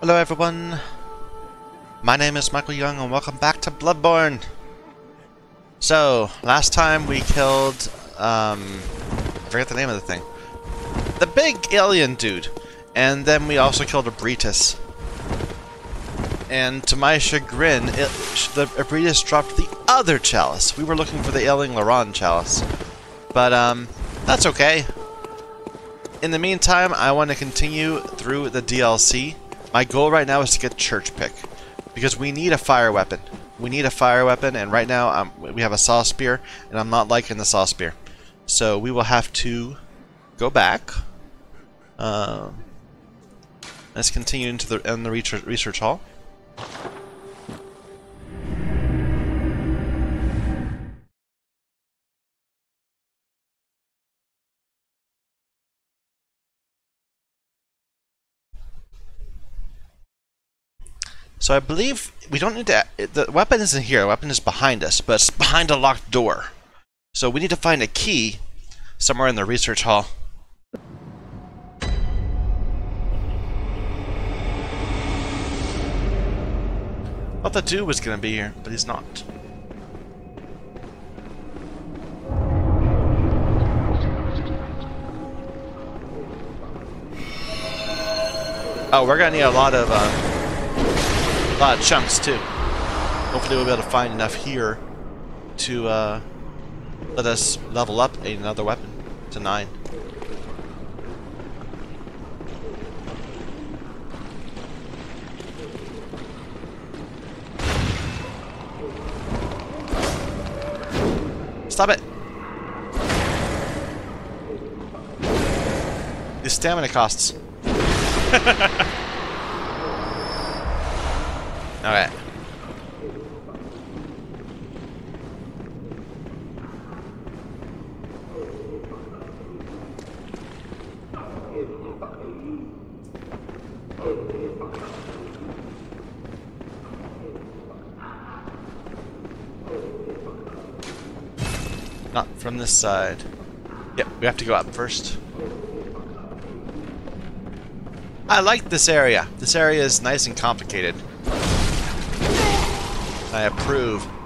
Hello everyone, my name is Michael Young and welcome back to Bloodborne! So, last time we killed, um, I forget the name of the thing. The big alien dude! And then we also killed Ebrietas. And to my chagrin, it, the Ebrietas dropped the other chalice. We were looking for the Ailing Loran chalice. But, um, that's okay. In the meantime, I want to continue through the DLC. My goal right now is to get Church Pick. Because we need a fire weapon. We need a fire weapon, and right now um, we have a saw spear, and I'm not liking the saw spear. So we will have to go back. Um, let's continue into the in the research, research hall. So I believe we don't need to... The weapon isn't here. The weapon is behind us, but it's behind a locked door. So we need to find a key somewhere in the research hall. Thought the dude was gonna be here, but he's not. Oh, we're gonna need a lot of, uh, a lot of chunks too. Hopefully we'll be able to find enough here to, uh, let us level up another weapon to 9. Stop it! The stamina costs. Alright. Not from this side. Yep, we have to go up first. I like this area. This area is nice and complicated. I approve.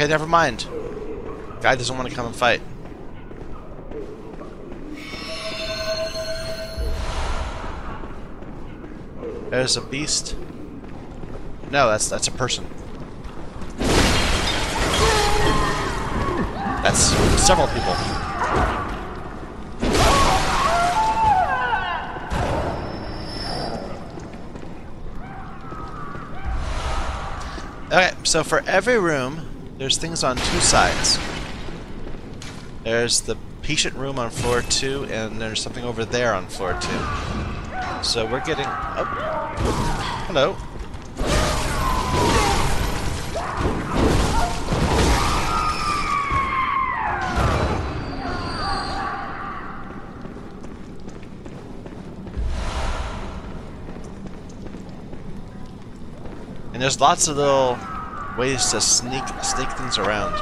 Okay, never mind. Guy doesn't want to come and fight. There's a beast. No, that's that's a person. That's several people. Okay, so for every room, there's things on two sides. There's the patient room on floor two, and there's something over there on floor two. So we're getting... Oh. Hello. And there's lots of little ways to sneak sneak things around.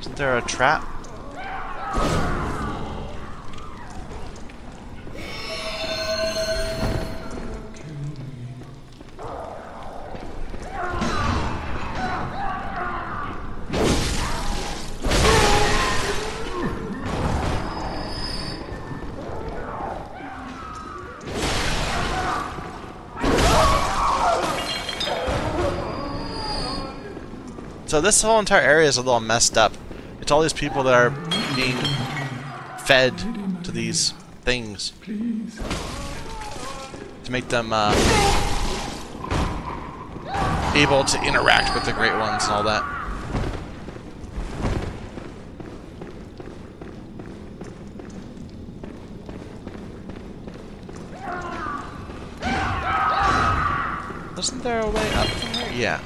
Isn't there a trap? So this whole entire area is a little messed up. It's all these people that are being fed to these things to make them uh, able to interact with the Great Ones and all that. Wasn't there a way up from here? Yeah.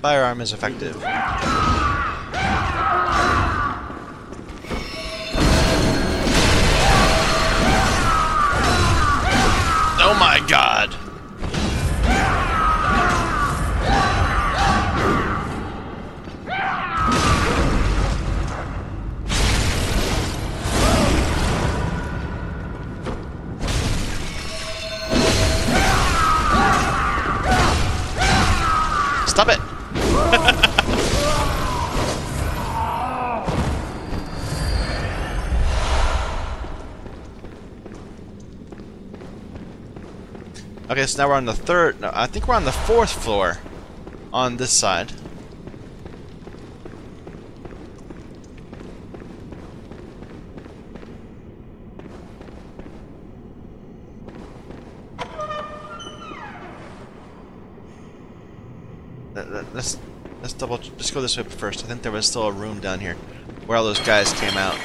Firearm is effective. Oh my god! Stop it! Okay, so now we're on the third. No, I think we're on the fourth floor on this side. Let- let- Let's let's double. Let's go this way first. I think there was still a room down here where all those guys came out.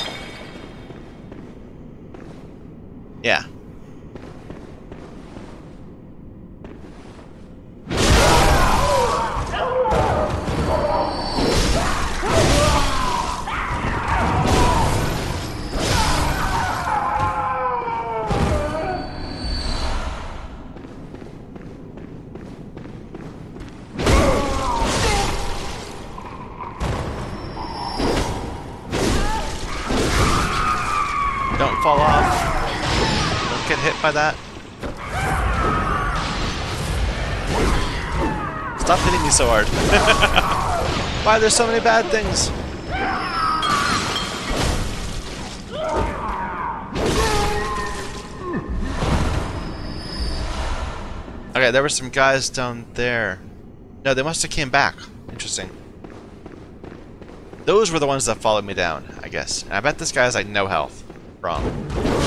So hard. Why there's so many bad things? Okay, there were some guys down there. No, they must have came back. Interesting. Those were the ones that followed me down, I guess. And I bet this guy has like no health. Wrong.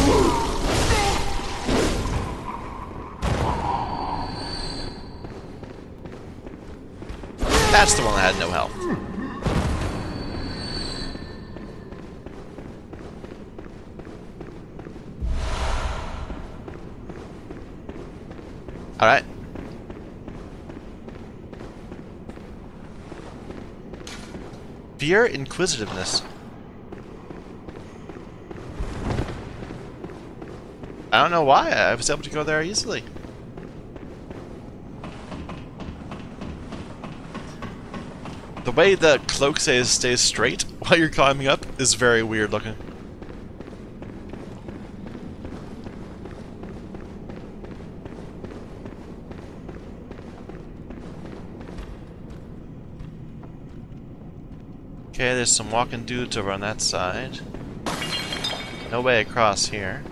That's the one that had no health. Alright. Fear inquisitiveness. I don't know why. I was able to go there easily. Way the cloak stays, stays straight while you're climbing up is very weird looking. Okay, there's some walking dudes over on that side. No way across here.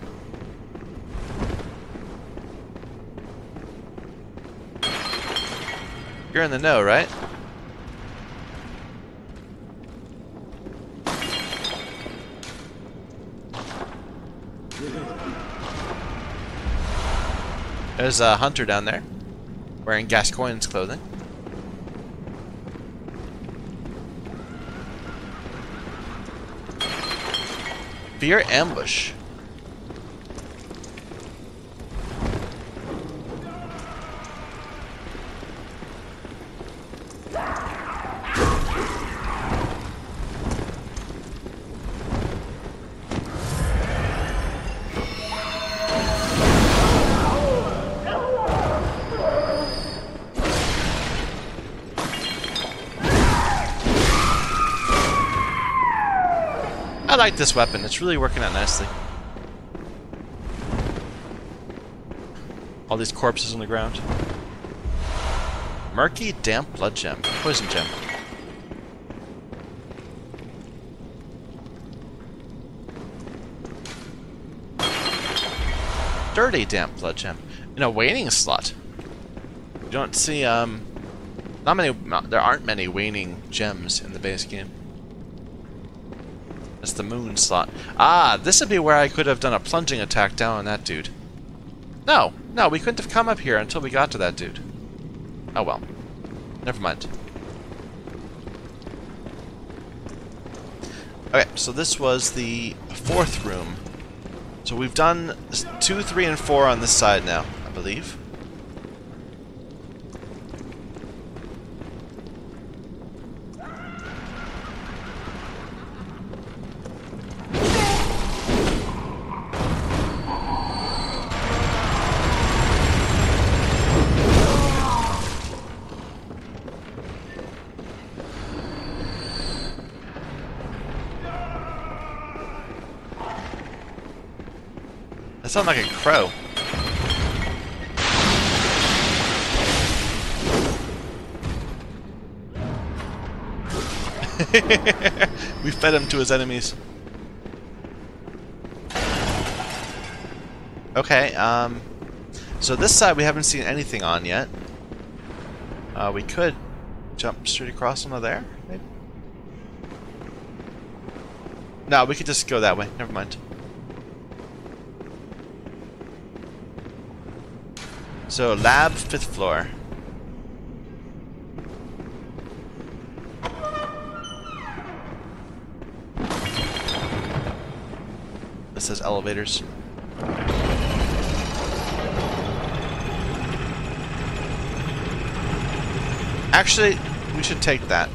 You're in the know, right? There's a hunter down there, wearing Gascoigne's clothing. Fear ambush. Like this weapon. It's really working out nicely. All these corpses on the ground. Murky, damp blood gem. Poison gem. Dirty, damp blood gem. In a waning slot. You don't see, um... Not many. Not, there aren't many waning gems in the base game. The moon slot. Ah, this would be where I could have done a plunging attack down on that dude. No, no, we couldn't have come up here until we got to that dude. Oh well. Never mind. Okay, so this was the fourth room. So we've done two, three, and four on this side now, I believe. That sounds like a crow. we fed him to his enemies. Okay, um... So this side we haven't seen anything on yet. Uh, we could jump straight across onto there, maybe? No, we could just go that way. Never mind. So, lab, fifth floor. This says elevators. Actually, we should take that.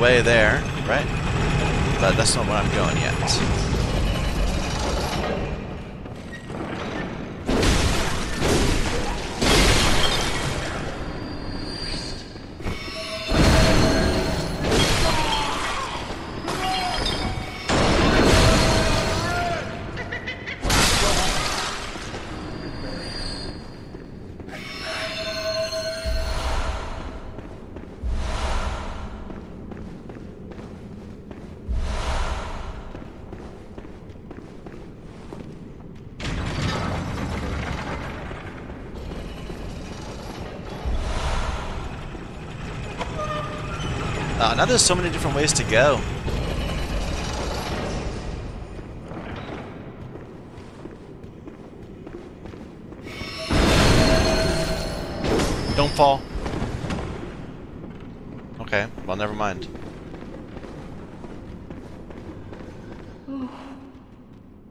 Way there, right? But that's not where I'm going yet. Uh, now there's so many different ways to go. Don't fall. Okay, well never mind. Oh,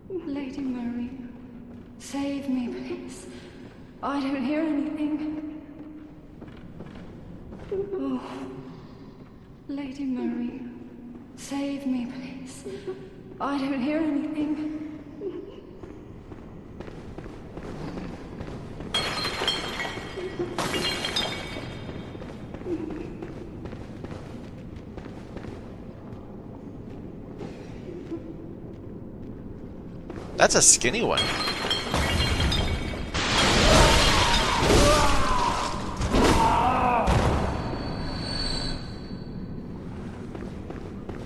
Lady Maria, save me, please. I don't hear anything. Oh, Lady Maria, save me, I don't hear anything. That's a skinny one.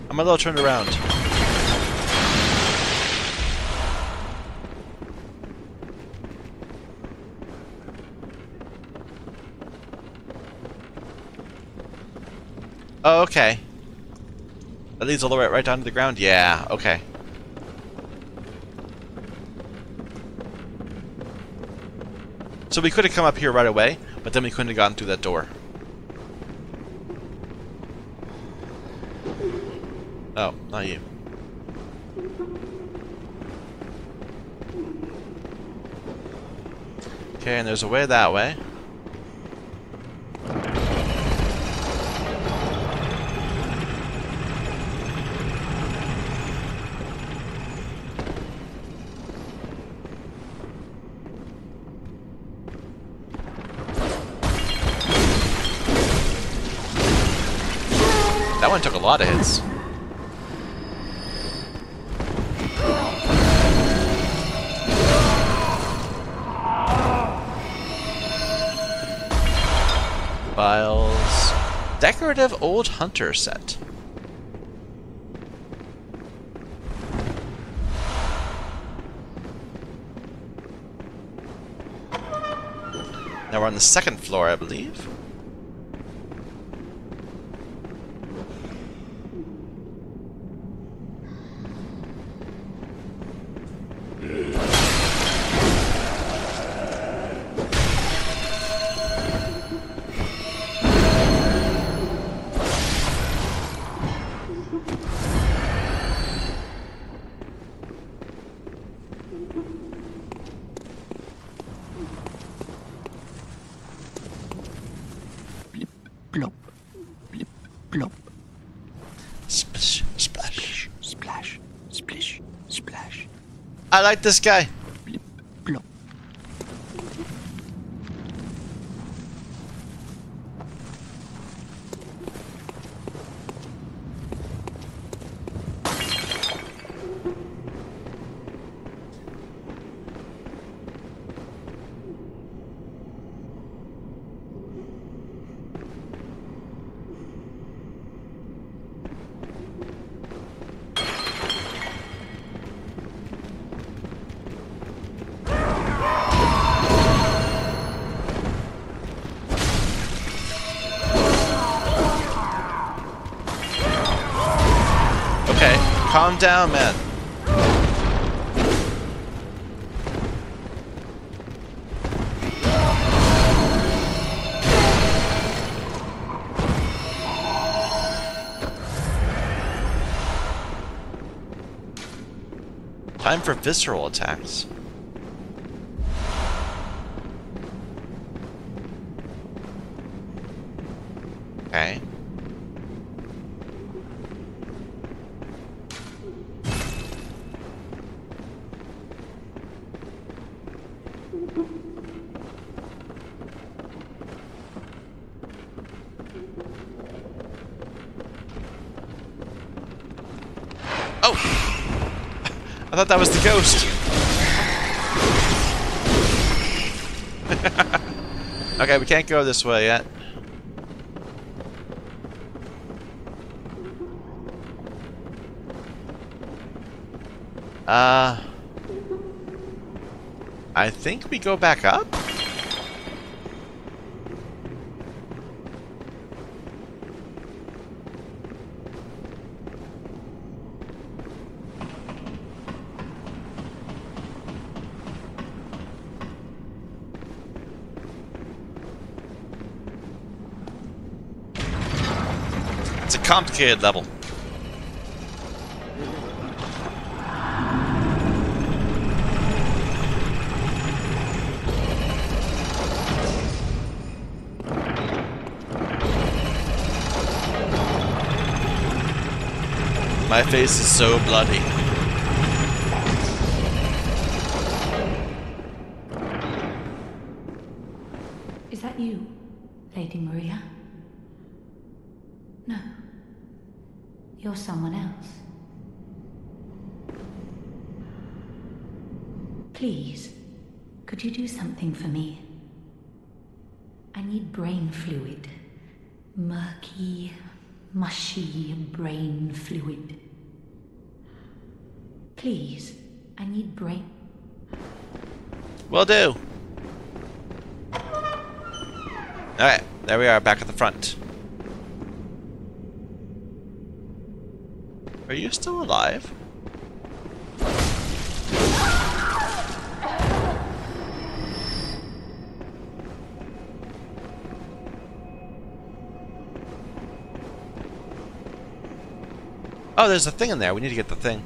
I'm a little turned around. Oh, okay. That leads all the way right down to the ground? Yeah, okay. So we could have come up here right away, but then we couldn't have gotten through that door. Oh, not you. Okay, and there's a way that way. one took a lot of hits. Files. Decorative Old Hunter set. Now we're on the second floor, I believe. Like this guy. Calm down, man. Time for visceral attacks. Okay. Oh! I thought that was the ghost. okay, we can't go this way yet. Uh... I think we go back up? It's a complicated level. My face is so bloody. Is that you, Lady Maria? No. You're someone else. Please, could you do something for me? I need brain fluid. Murky, mushy brain fluid. Please, I need brain. Will do. Alright, there we are, back at the front. Are you still alive? Oh, there's a thing in there. We need to get the thing.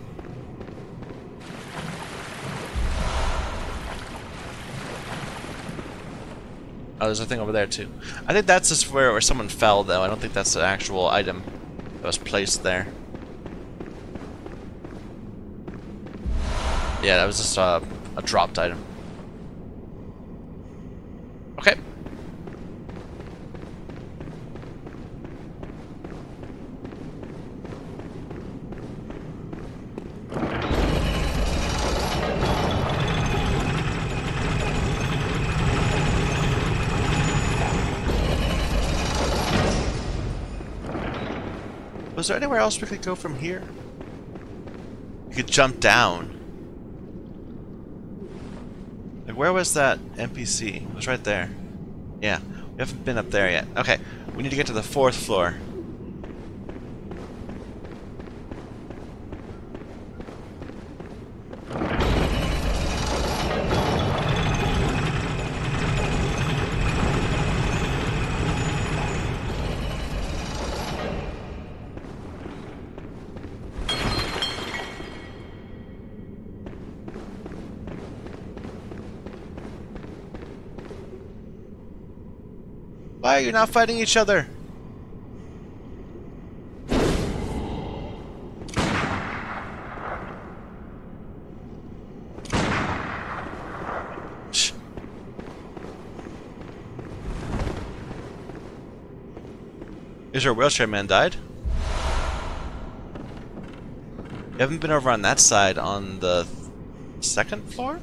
Oh, there's a thing over there too. I think that's just where, where someone fell, though. I don't think that's an actual item that was placed there. Yeah, that was just a, a dropped item. Okay. Was there anywhere else we could go from here? You could jump down. Like, where was that NPC? It was right there. Yeah, we haven't been up there yet. Okay, we need to get to the fourth floor. Are not fighting each other? Is your wheelchair man died? You haven't been over on that side on the second floor?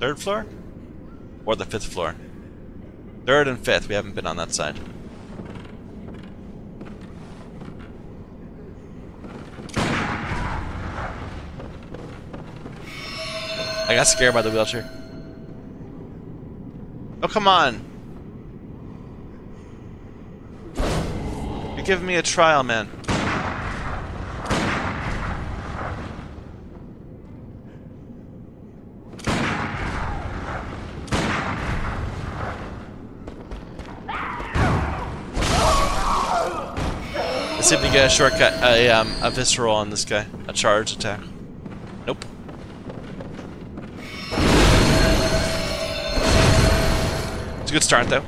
Third floor? Or the fifth floor? Third and fifth, we haven't been on that side. I got scared by the wheelchair. Oh, come on! You're giving me a trial, man. Can get a shortcut, a, um, a visceral on this guy. A charge attack. Nope. It's a good start, though.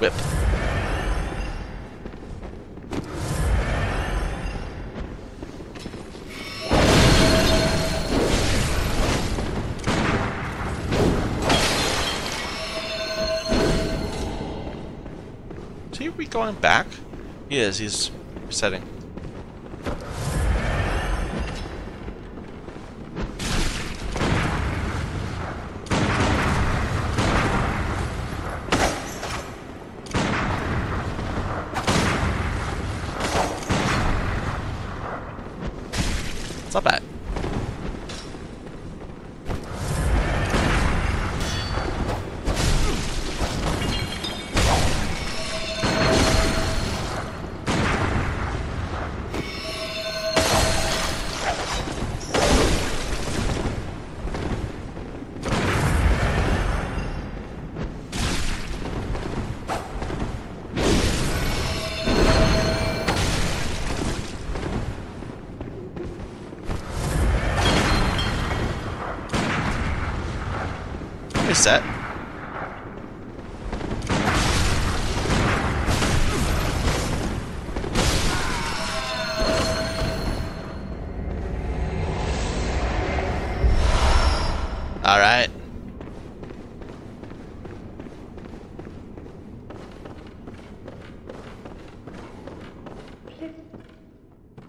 Whip. Going back? He is, he's resetting.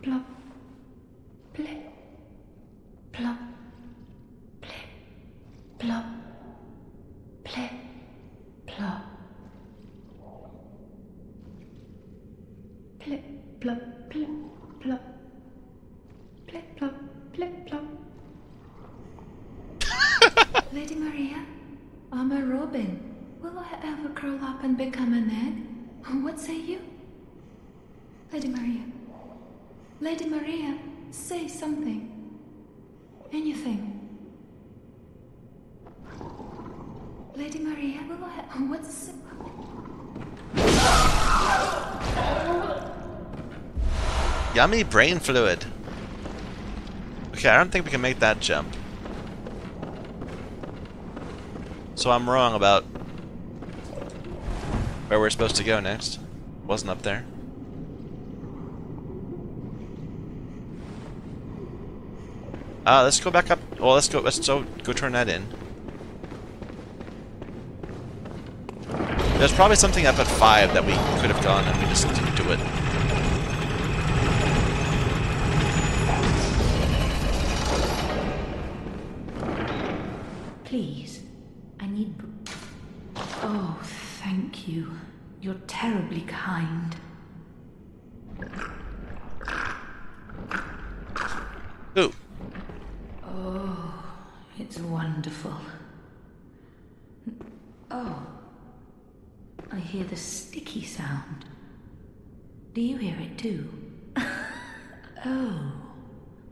Plop, plip, plop, plip, plop, plip, plop. Plip, plop, plip, plop. Plip, plop, plip, plop. Lady Maria, I'm a robin. Will I ever curl up and become an egg? What say you? Lady Maria. Lady Maria, say something. Anything. Lady Maria, will I what's Yummy brain fluid. Okay, I don't think we can make that jump. So I'm wrong about where we're supposed to go next. Wasn't up there. Uh, let's go back up. Well, let's go. Let's go. Go turn that in. There's probably something up at five that we could have gone, and we just didn't do it. please terribly kind. Ooh. It's wonderful. Oh. I hear the sticky sound. Do you hear it too? oh.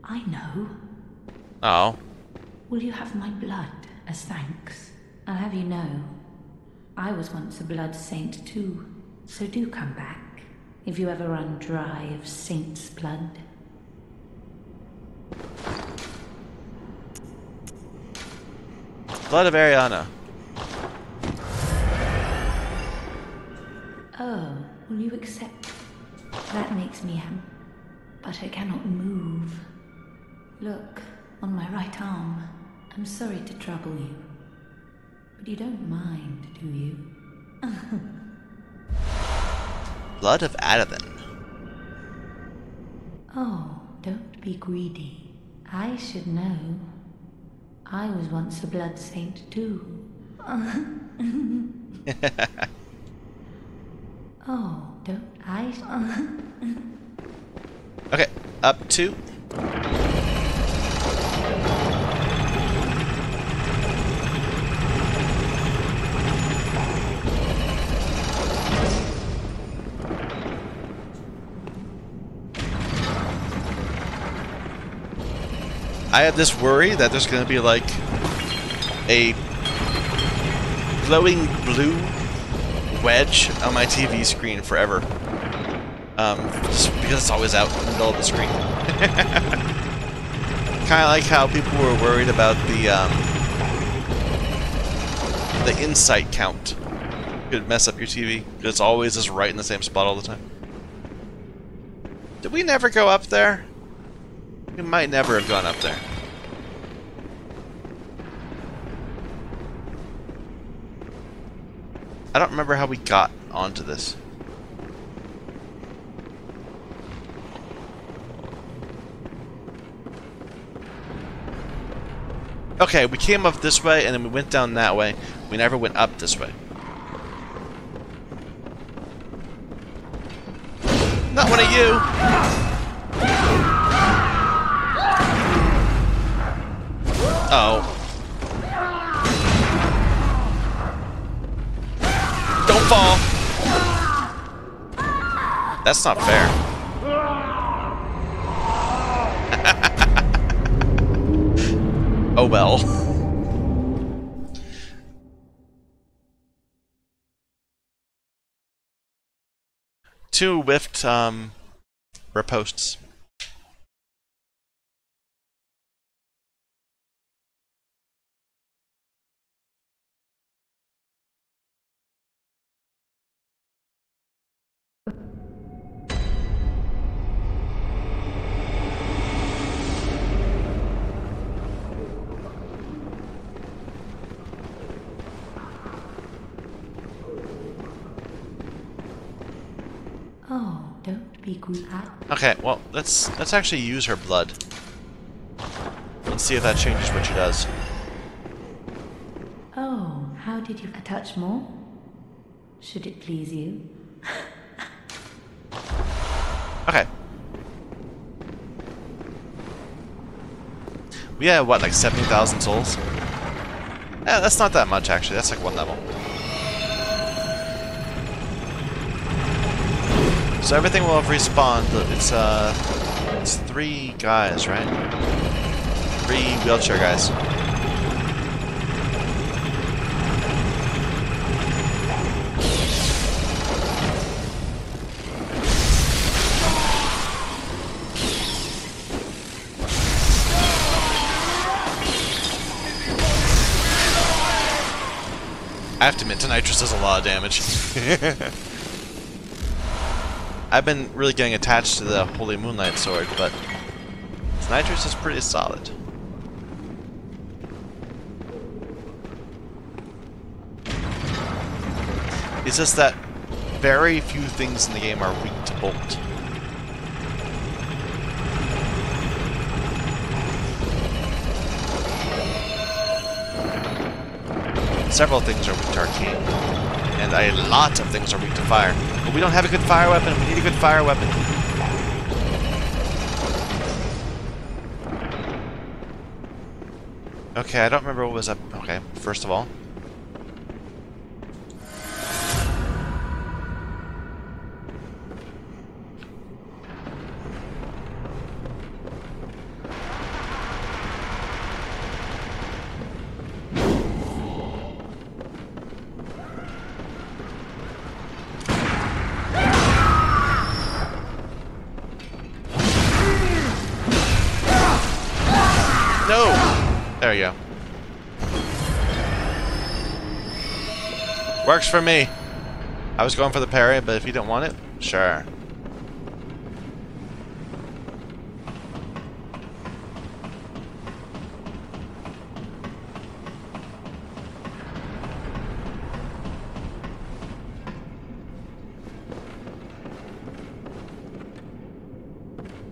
I know. Oh. Will you have my blood as thanks? I'll have you know, I was once a blood saint too. So do come back if you ever run dry of saint's blood. Blood of Ariana. Oh, will you accept? That makes me happy, but I cannot move. Look, on my right arm. I'm sorry to trouble you, but you don't mind, do you? Blood of Adeline. Oh, don't be greedy. I should know. I was once a blood saint too. oh, don't I? Okay, up two. I have this worry that there's going to be like a glowing blue wedge on my TV screen forever. Um, just because it's always out in the middle of the screen. kind of like how people were worried about the um, the insight count. Could mess up your TV because it's always just right in the same spot all the time. Did we never go up there? We might never have gone up there. I don't remember how we got onto this. Okay, we came up this way and then we went down that way. We never went up this way. Not one of you! Oh. Don't fall! That's not fair. oh well. Two whiffed, um, reposts. Okay, well, let's let's actually use her blood. Let's see if that changes what she does. Oh, how did you touch more? Should it please you? Okay. We have, what, like 70,000 souls? Yeah, that's not that much, actually. That's like one level. So everything will have respawned. It's, uh... It's three guys, right? Three wheelchair guys. I have to admit, Nitrous does a lot of damage. I've been really getting attached to the Holy Moonlight Sword, but its Nitrous is pretty solid. It's just that very few things in the game are weak to Bolt. Several things are weak to Arcane, and a lot of things are weak to Fire. But we don't have a good fire weapon. We need a good fire weapon. Okay, I don't remember what was up. Okay, first of all. Works for me. I was going for the parry, but if you don't want it, sure.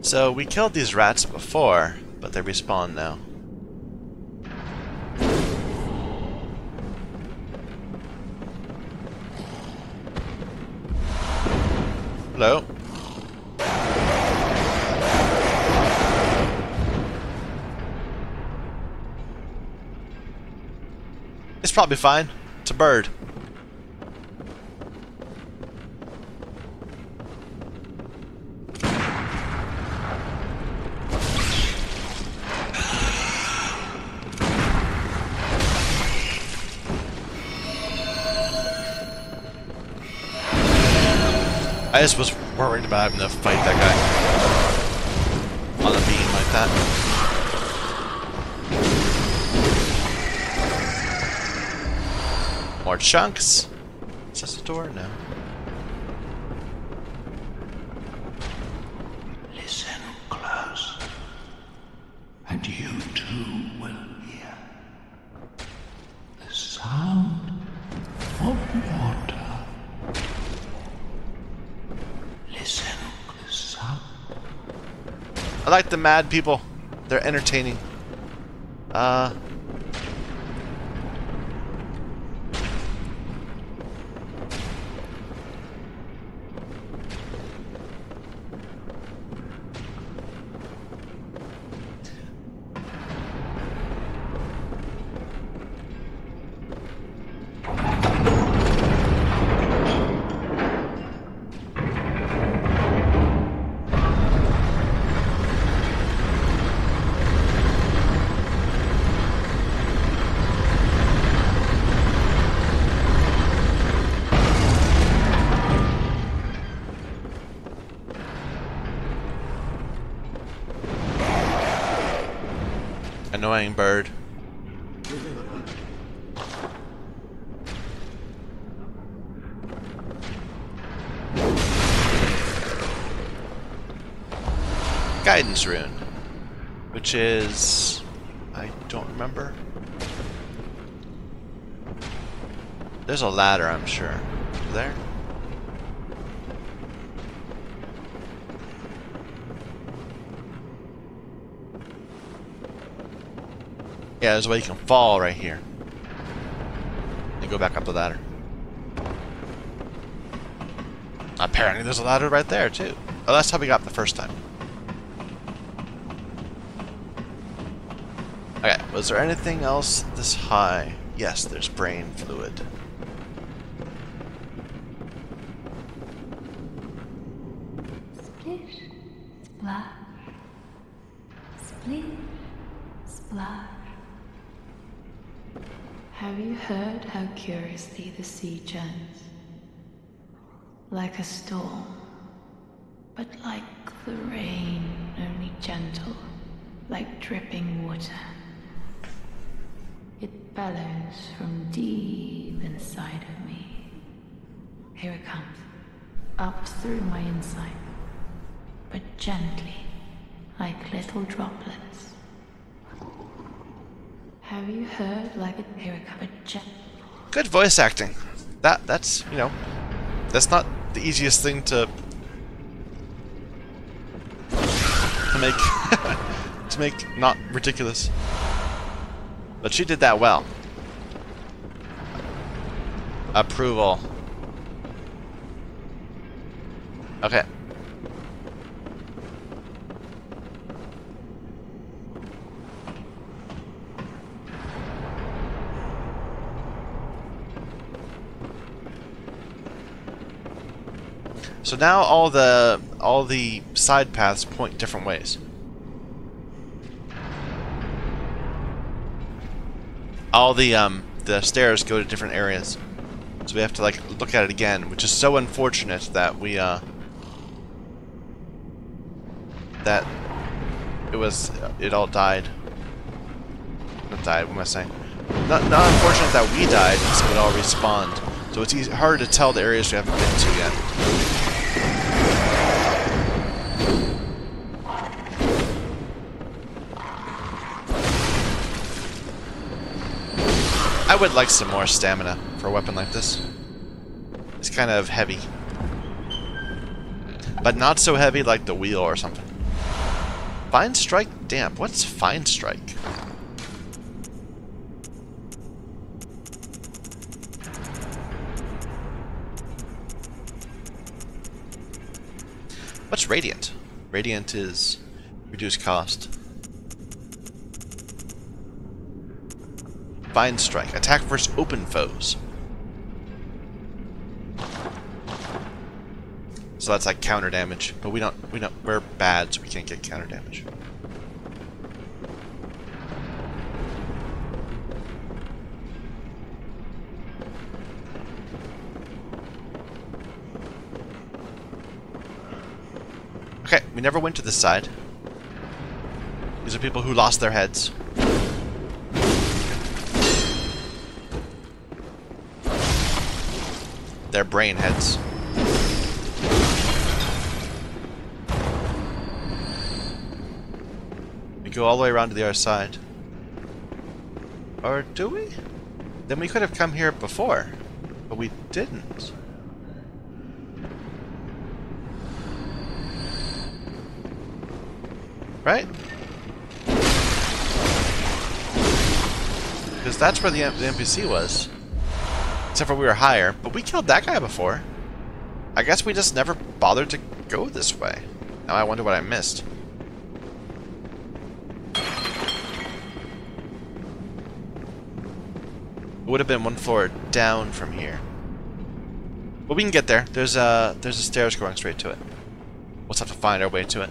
So we killed these rats before, but they respawn now. It's probably fine. It's a bird. I just was worried about having to fight that guy on a beam like that. More chunks. Is this a door? No. Listen close, and you too will hear the sound of water. Listen close up. I like the mad people. They're entertaining. Uh. Annoying bird. Guidance rune. Which is... I don't remember. There's a ladder, I'm sure. There? Yeah, there's a way you can fall right here. And go back up the ladder. Apparently there's a ladder right there, too. Oh, that's how we got the first time. Okay, was there anything else this high? Yes, there's brain fluid. Have you heard how curiously the sea churns? Like a storm, but like the rain, only gentle, like dripping water. It bellows from deep inside of me. Here it comes, up through my inside, but gently, like little droplets. Have you heard like a here it comes, Good voice acting. That that's you know, that's not the easiest thing to to make to make not ridiculous. But she did that well. Approval. Okay. So now all the all the side paths point different ways. All the um the stairs go to different areas. So we have to like look at it again, which is so unfortunate that we uh that it was it all died. Not died, what am I saying? Not not unfortunate that we died, so it all respawned. So it's harder to tell the areas we haven't been to yet. Would like some more stamina for a weapon like this. It's kind of heavy. But not so heavy like the wheel or something. Fine Strike Damp. What's Fine Strike? What's Radiant? Radiant is reduced cost. Fine Strike. Attack versus open foes. So that's like counter damage, but we don't we don't we're bad, so we can't get counter damage. Okay, we never went to this side. These are people who lost their heads. Their brain heads. We go all the way around to the other side. Or do we? Then we could have come here before. But we didn't. Right? Because that's where the, the NPC was. Except for we were higher. But we killed that guy before. I guess we just never bothered to go this way. Now I wonder what I missed. It would have been one floor down from here. But we can get there. There's a there's a stairs going straight to it. We'll just have to find our way to it.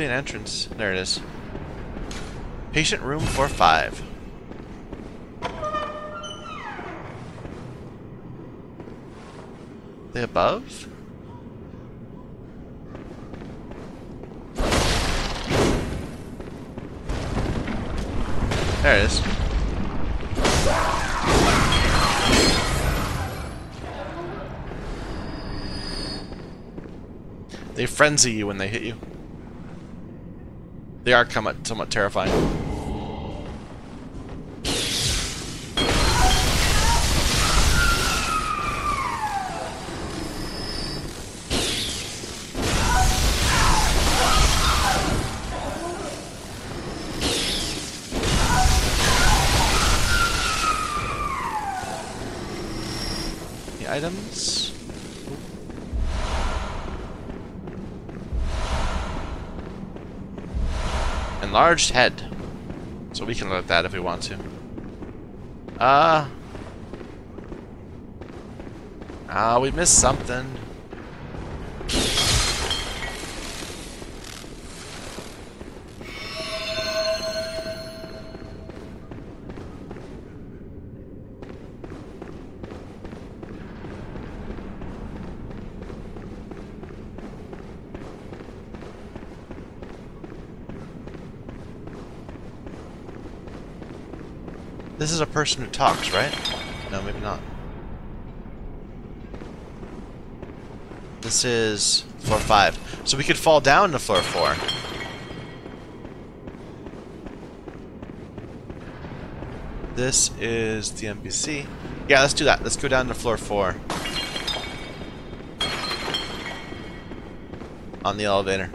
An entrance. There it is. Patient room 4-5. The above? There it is. They frenzy you when they hit you. They are somewhat, terrifying. Can look at that if we want to. Uh. Ah, we missed something. This is a person who talks, right? No, maybe not. This is floor five. So we could fall down to floor four. This is the NPC. Yeah, let's do that. Let's go down to floor four. On the elevator.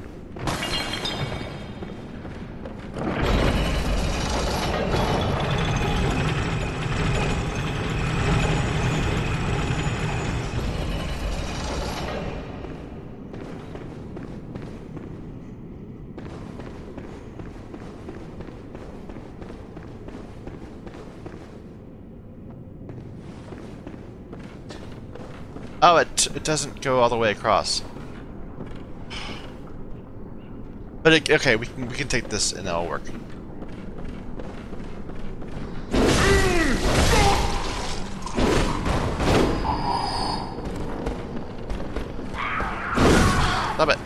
It, doesn't go all the way across. But it, okay, we can we can take this and that'll work. Stop it.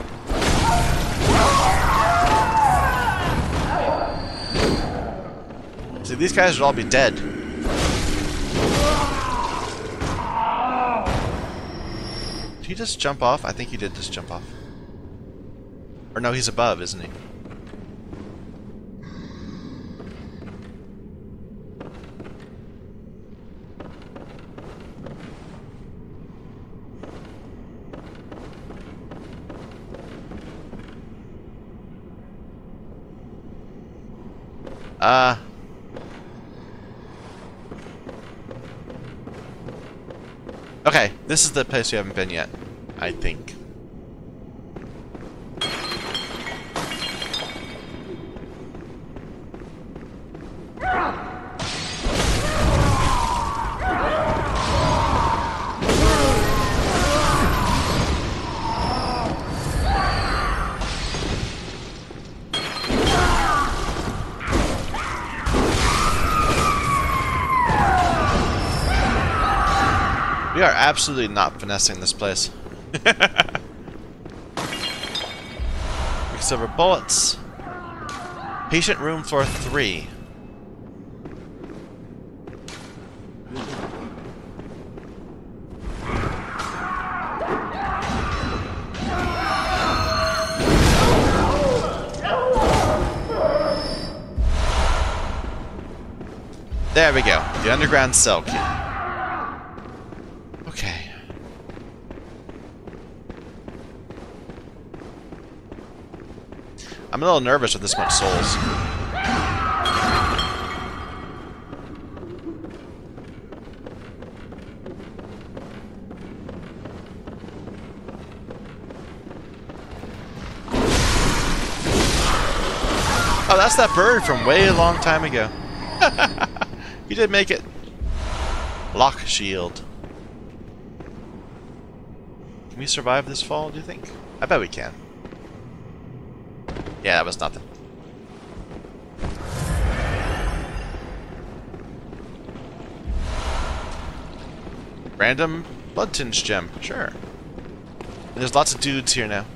See, these guys would all be dead. Just jump off? I think he did just jump off. Or no, he's above, isn't he? Uh... Okay, this is the place we haven't been yet. I think. We are absolutely not finessing this place. Silver bullets. Patient room floor three. There we go. The underground cell key. Okay. I'm a little nervous with this much souls. Oh, that's that bird from way a long time ago. you did make it. Loch shield. Can we survive this fall, do you think? I bet we can. Yeah, that was nothing. Random blood tinge gem, sure. And there's lots of dudes here now.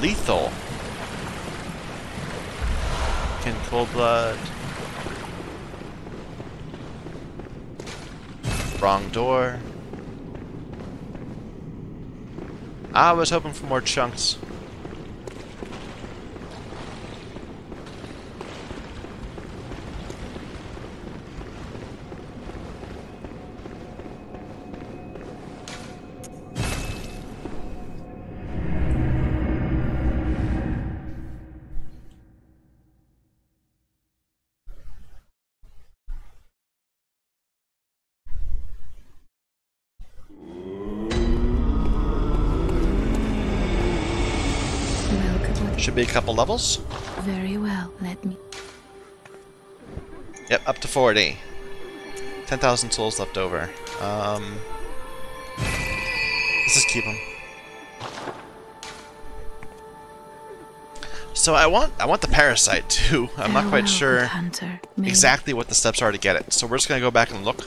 Lethal. Kin cold blood. Wrong door. I was hoping for more chunks. Be a couple levels. Very well. Let me. Yep, up to 40. 10,000 souls left over. Um, let's just keep them. So I want I want the parasite too. I'm not quite sure Hunter. May exactly what the steps are to get it. So we're just gonna go back and look.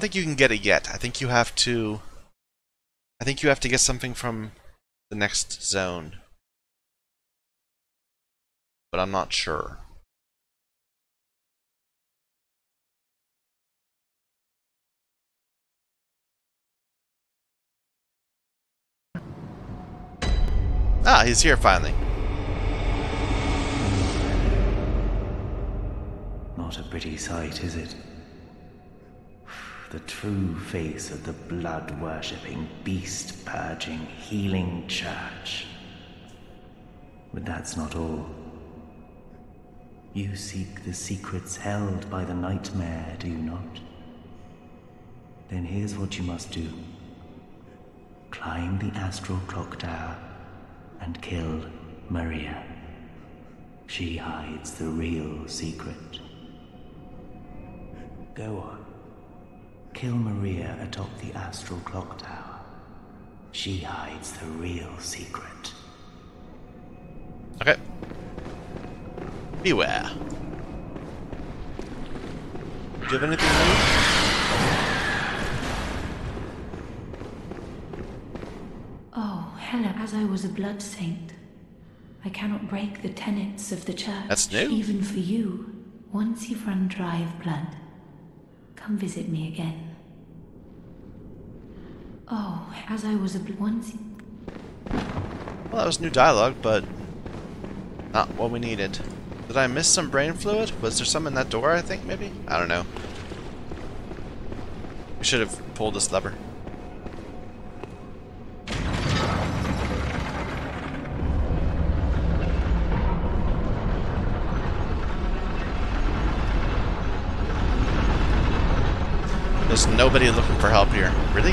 Don't think you can get it yet. I think you have to. I think you have to get something from the next zone. But I'm not sure. Ah, he's here finally. Not a pretty sight, is it? The true face of the blood worshipping, beast purging, healing church. But that's not all. You seek the secrets held by the nightmare, do you not? Then here's what you must do climb the astral clock tower and kill Maria. She hides the real secret. Go on. Kill Maria atop the astral clock tower. She hides the real secret. Okay. Beware. Do you have anything new? Oh, Helen, as I was a blood saint, I cannot break the tenets of the church. That's new. Even for you. Once you've run dry of blood, come visit me again. Oh, as I was once. Well, that was new dialogue, but not what we needed. Did I miss some brain fluid? Was there some in that door, I think, maybe? I don't know. We should have pulled this lever. There's nobody looking for help here. Really?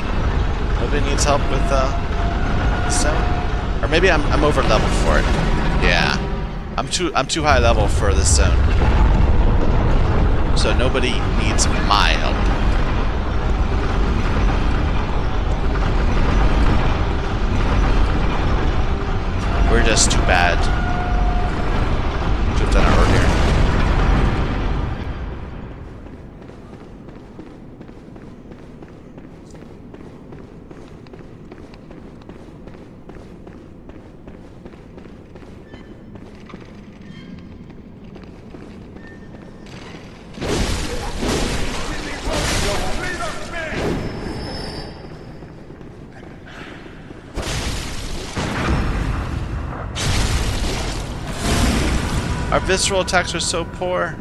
Nobody needs help with, uh, zone? Or maybe I'm, I'm over level for it. Yeah. I'm too, I'm too high level for this zone. So nobody needs my help. We're just too bad to have done it earlier. Visceral attacks are so poor.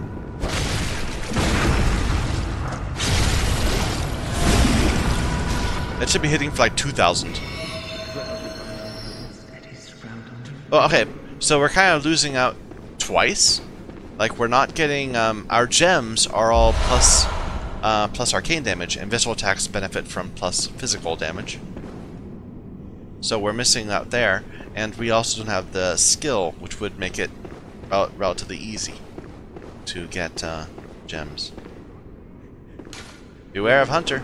That should be hitting for like 2,000. Oh, okay. So we're kind of losing out twice. Like we're not getting um, our gems are all plus uh, plus arcane damage, and visceral attacks benefit from plus physical damage. So we're missing out there, and we also don't have the skill, which would make it rel relatively easy to get uh, gems. Beware of Hunter.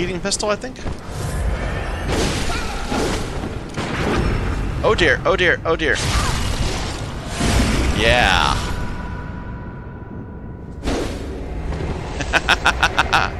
Repeating pistol, I think. Oh dear, oh dear, oh dear. Yeah.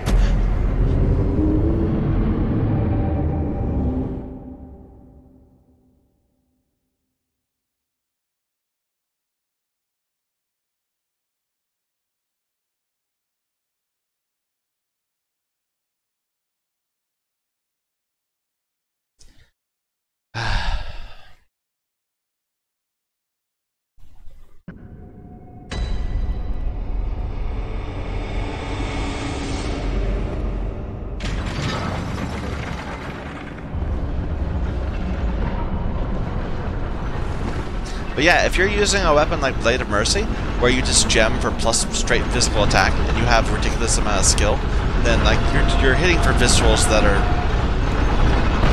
But yeah, if you're using a weapon like Blade of Mercy, where you just gem for plus straight physical attack, and you have ridiculous amount of skill, then like you're you're hitting for viscerals that are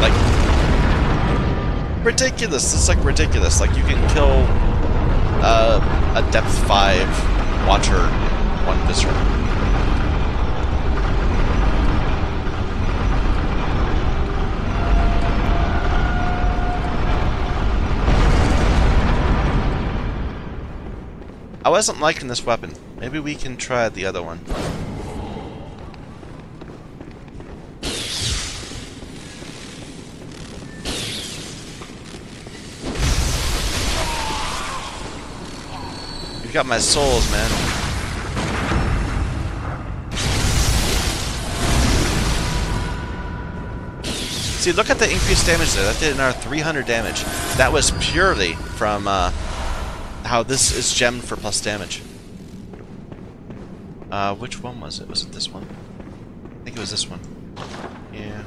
like ridiculous. It's like ridiculous. Like you can kill uh, a depth five watcher one visceral. I wasn't liking this weapon. Maybe we can try the other one. You've got my souls, man. See, look at the increased damage there. That did another 300 damage. That was purely from uh, how this is gemmed for plus damage. Uh, which one was it? Was it this one? I think it was this one. Yeah.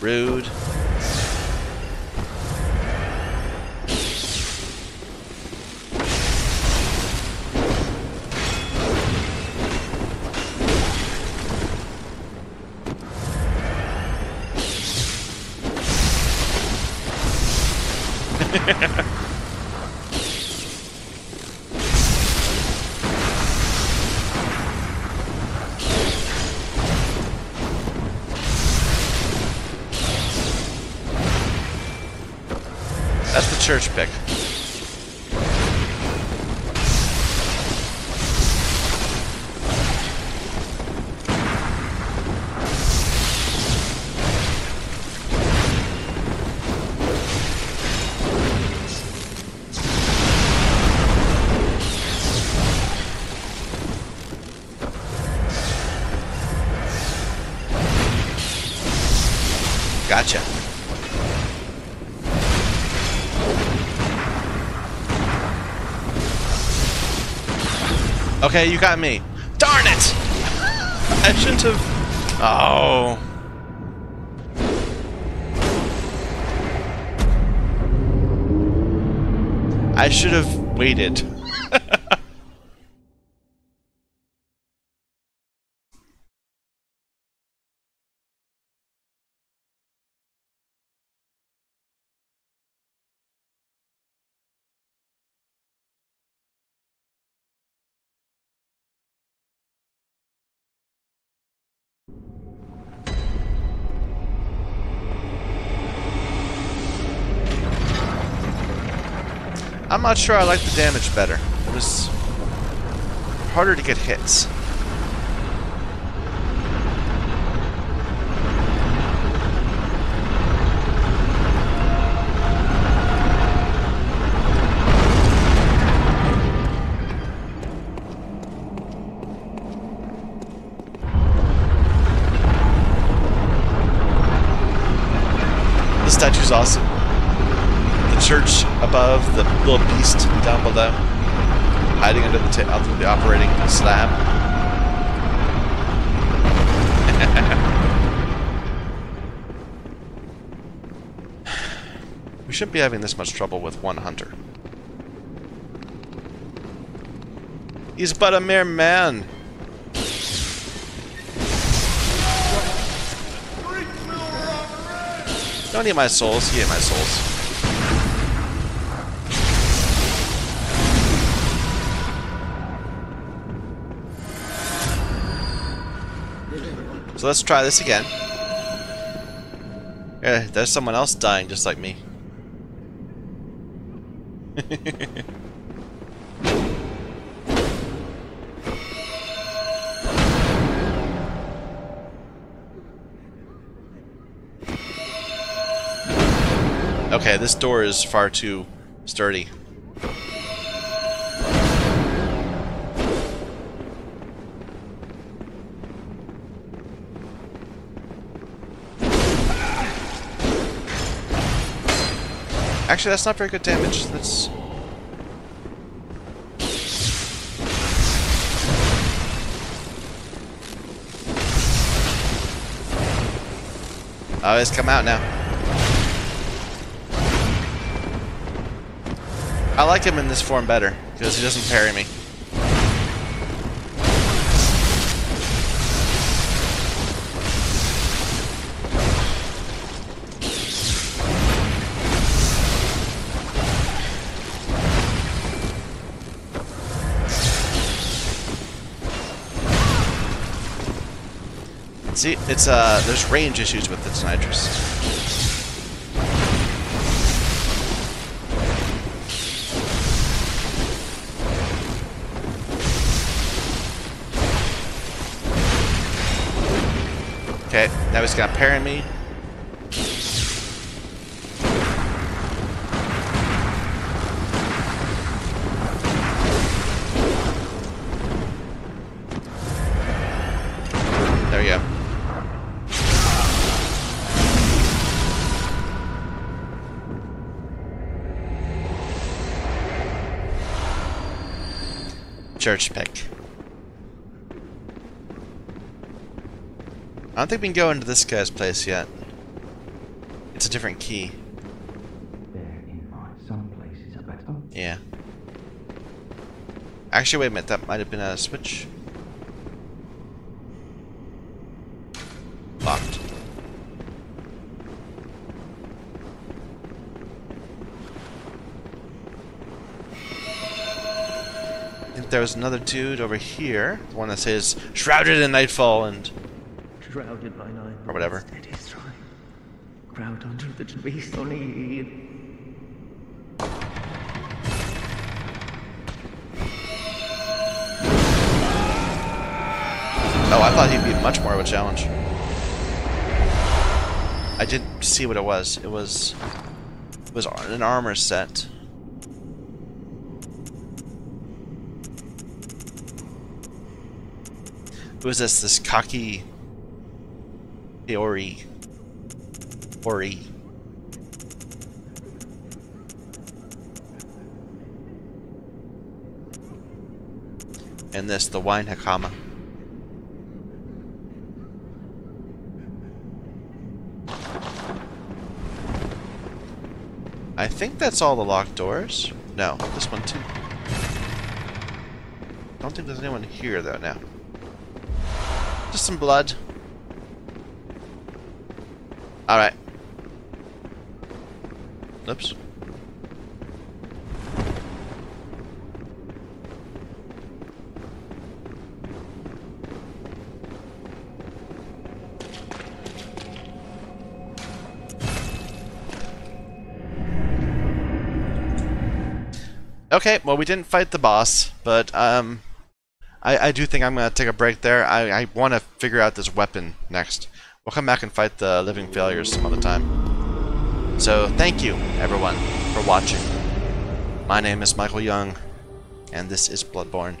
Rude. Church pick. Okay, you got me. Darn it! I shouldn't have... Oh. I should have waited. I'm not sure I like the damage better. It was harder to get hits. The statue's awesome. Above, the little beast down below, hiding under the the operating slab. we shouldn't be having this much trouble with one hunter. He's but a mere man. Don't eat my souls. He ate my souls. So let's try this again. Yeah, there's someone else dying just like me. okay, this door is far too sturdy. Actually, that's not very good damage. That's... Oh, it's come out now. I like him in this form better, because he doesn't parry me. See, it's uh, there's range issues with Tonitrus. Okay, now he's gonna parry me. Church pick. I don't think we can go into this guy's place yet. It's a different key. Yeah. Actually, wait a minute. That might have been a switch. Locked. I think there was another dude over here. The one that says shrouded in nightfall and Shrouded by night. Or whatever. Crowd under the trees only. Oh, I thought he'd be much more of a challenge. I didn't see what it was. It was it was an armor set. Was this this cocky Iori. Ori. And this, the wine Hakama. I think that's all the locked doors. No, this one too. Don't think there's anyone here though now. Some blood. Alright. Oops. Okay, well we didn't fight the boss, but um, I, I do think I'm going to take a break there. I, I want to figure out this weapon next. We'll come back and fight the living failures some other time. So thank you, everyone, for watching. My name is Michael Young, and this is Bloodborne.